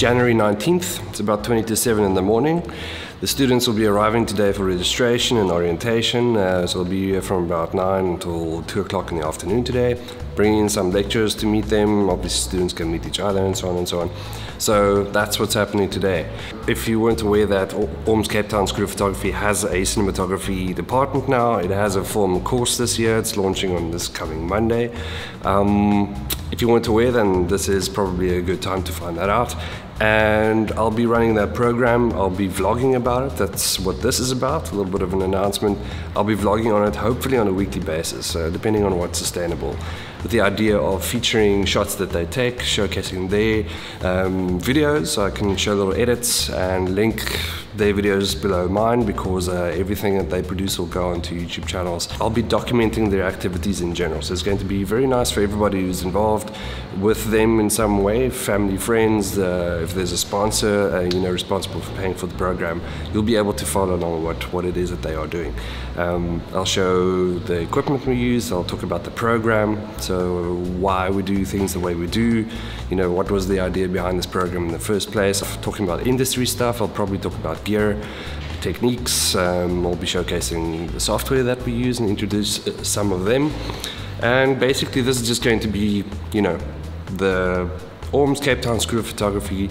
January 19th. It's about 20 to 7 in the morning. The students will be arriving today for registration and orientation, uh, so they'll be here from about 9 until 2 o'clock in the afternoon today, bringing in some lecturers to meet them. Obviously, students can meet each other and so on and so on. So that's what's happening today. If you weren't aware that Orms Cape Town School of Photography has a cinematography department now, it has a formal course this year. It's launching on this coming Monday. Um, if you weren't aware, then this is probably a good time to find that out and I'll be running that program. I'll be vlogging about it. That's what this is about, a little bit of an announcement. I'll be vlogging on it hopefully on a weekly basis, so depending on what's sustainable. With the idea of featuring shots that they take, showcasing their um, videos, so I can show little edits and link their videos below mine because uh, everything that they produce will go onto YouTube channels. I'll be documenting their activities in general, so it's going to be very nice for everybody who's involved with them in some way, family, friends, uh, if there's a sponsor, uh, you know, responsible for paying for the program, you'll be able to follow along what, what it is that they are doing. Um, I'll show the equipment we use, I'll talk about the program, so why we do things the way we do, you know, what was the idea behind this program in the first place. Talking about industry stuff, I'll probably talk about gear, techniques, um, I'll be showcasing the software that we use and introduce uh, some of them. And basically this is just going to be, you know, the Orms Cape Town School of Photography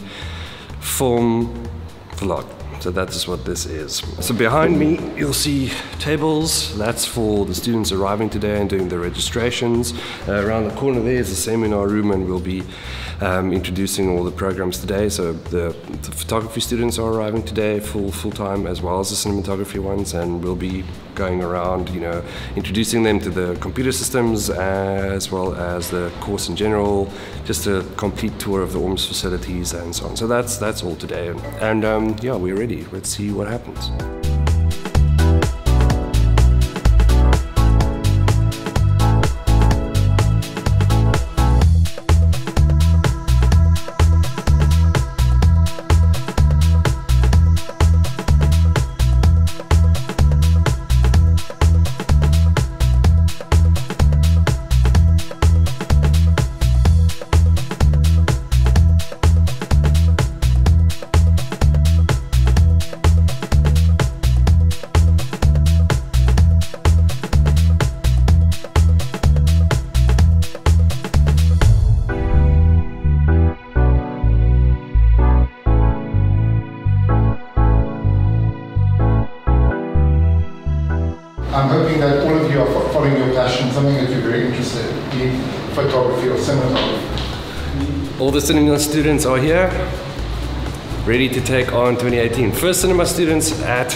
film vlog. So that is what this is. So behind me, you'll see tables. That's for the students arriving today and doing their registrations. Uh, around the corner there is a seminar room and we'll be um, introducing all the programs today. So the, the, photography students are arriving today full full time as well as the cinematography ones and we'll be going around, you know, introducing them to the computer systems as well as the course in general, just a complete tour of the ORMS facilities and so on. So that's that's all today. And um, yeah, we're ready. Let's see what happens. I'm hoping that all of you are following your passion, something that you're very interested in, photography or cinematography. All the cinema students are here, ready to take on 2018. First cinema students at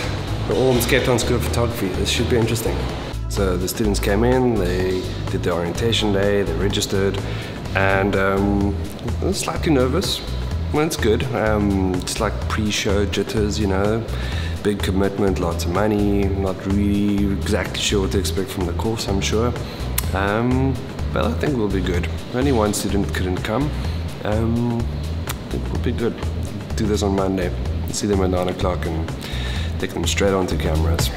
the Orms Cape Town School of Photography. This should be interesting. So the students came in, they did the orientation day, they registered, and um, slightly nervous. Well, it's good. Um, it's like pre-show jitters, you know big commitment, lots of money, not really exactly sure what to expect from the course, I'm sure. Um, but I think we'll be good. Only one student couldn't come. Um, I think we'll be good. Do this on Monday. See them at 9 o'clock and take them straight onto cameras.